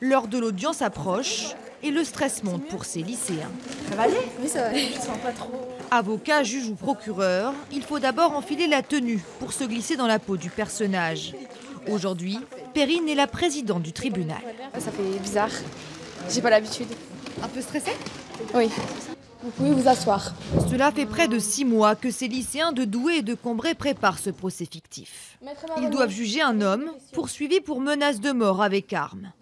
L'heure de l'audience approche et le stress monte pour ces lycéens. Ça va aller? Oui, ça va. Je sens pas trop. Avocat, juge ou procureur, il faut d'abord enfiler la tenue pour se glisser dans la peau du personnage. Aujourd'hui, Perrine est la présidente du tribunal. Ça fait bizarre. J'ai pas l'habitude. Un peu stressée? Oui. Vous pouvez vous asseoir. Cela fait près de six mois que ces lycéens de Douai et de Cambrai préparent ce procès fictif. Ils doivent juger un homme poursuivi pour menace de mort avec arme.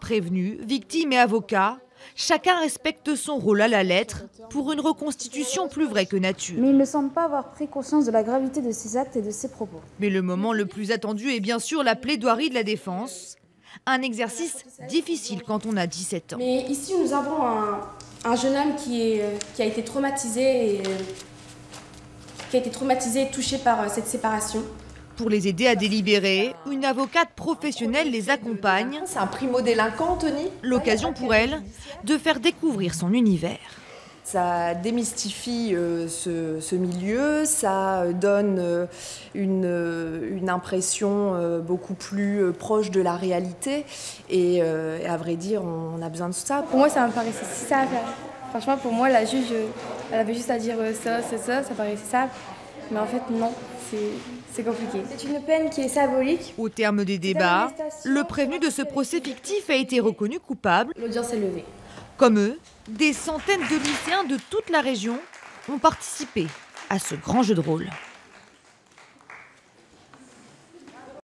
Prévenus, victimes et avocats, chacun respecte son rôle à la lettre pour une reconstitution plus vraie que nature. Mais il ne semble pas avoir pris conscience de la gravité de ses actes et de ses propos. Mais le moment le plus attendu est bien sûr la plaidoirie de la défense. Un exercice difficile quand on a 17 ans. Mais ici, nous avons un, un jeune homme qui, est, euh, qui a été traumatisé et, euh, qui a été traumatisé et touché par euh, cette séparation. Pour les aider à délibérer, une avocate professionnelle les accompagne. C'est un primo-délinquant, Tony? L'occasion pour elle de faire découvrir son univers. Ça démystifie euh, ce, milieu, ça donne euh, une, une, impression euh, beaucoup plus proche de la réalité. Et, à vrai dire, on a besoin de ça. Pour moi, ça me paraissait si simple. Franchement, pour moi, la juge, elle avait juste à dire ça, c'est ça, ça paraissait simple. Mais en fait, non, c'est compliqué. C'est une peine qui est symbolique. Au terme des débats, le prévenu de ce procès fictif a été reconnu coupable. L'audience est levée. Comme eux, des centaines de lycéens de toute la région ont participé à ce grand jeu de rôle.